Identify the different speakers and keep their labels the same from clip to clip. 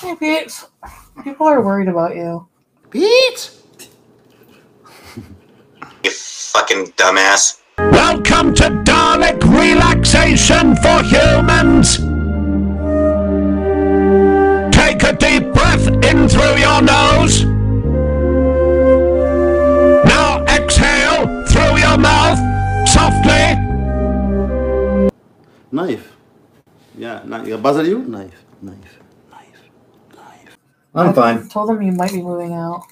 Speaker 1: Hey, Pete. People are worried about you.
Speaker 2: Pete!
Speaker 3: You fucking dumbass.
Speaker 4: Welcome to Dalek Relaxation for Humans. Take a deep breath in through your nose. Now exhale through your mouth softly.
Speaker 2: Knife. Yeah, knife. Buzzer you? Knife. Knife. Knife. Knife.
Speaker 5: I'm fine.
Speaker 1: Told them you might be moving out.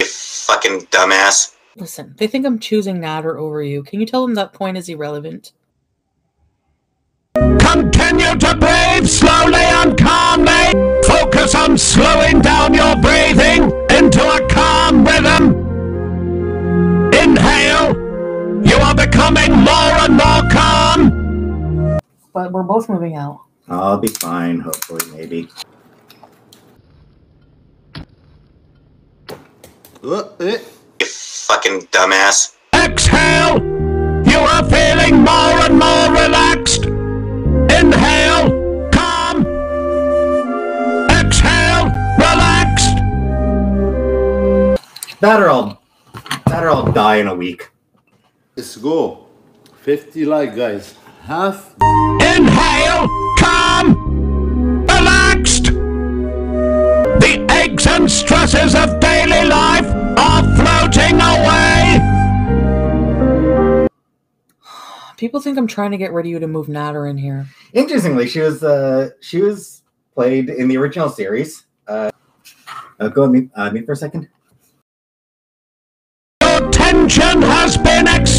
Speaker 3: You fucking dumbass.
Speaker 1: Listen, they think I'm choosing Nader over you. Can you tell them that point is irrelevant?
Speaker 4: Continue to breathe slowly and calmly. Focus on slowing down your breathing into a calm rhythm. Inhale. You are becoming more and more calm.
Speaker 1: But we're both moving out.
Speaker 5: I'll be fine, hopefully, maybe.
Speaker 2: Uh, eh.
Speaker 3: You fucking dumbass.
Speaker 4: Exhale. You are feeling more and more relaxed. Inhale. Calm. Exhale. Relaxed.
Speaker 5: That or I'll, that or I'll die in a week.
Speaker 2: Let's go. 50 like, guys. Half.
Speaker 4: Inhale. Calm. Relaxed. The aches and stresses of daily life
Speaker 1: People think I'm trying to get rid of you to move Nader in here.
Speaker 5: Interestingly, she was uh she was played in the original series. Uh, uh go on mute, uh, mute for a second.
Speaker 4: Your tension has been exterminated.